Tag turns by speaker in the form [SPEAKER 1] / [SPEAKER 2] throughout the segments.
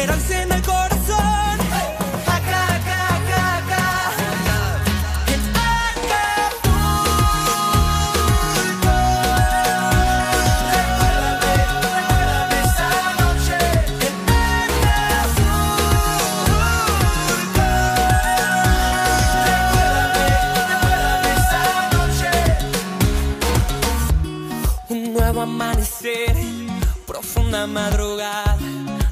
[SPEAKER 1] Esperanza en el corazón. Acá, acá, acá, acá. En Acapulco. Recuérdame esa noche en Un nuevo amanecer, profunda madrugada,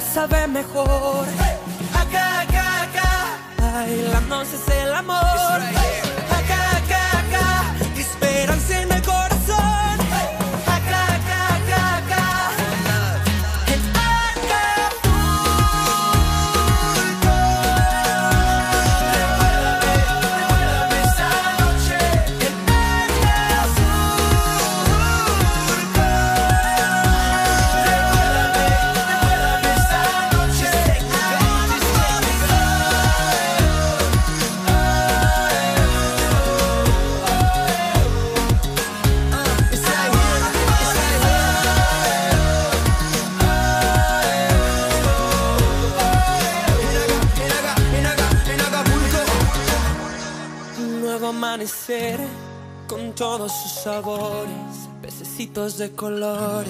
[SPEAKER 1] sabe mejor. Acá, acá, acá, bailando es el amor. Nuevo amanecer con todos sus sabores, pececitos de colores.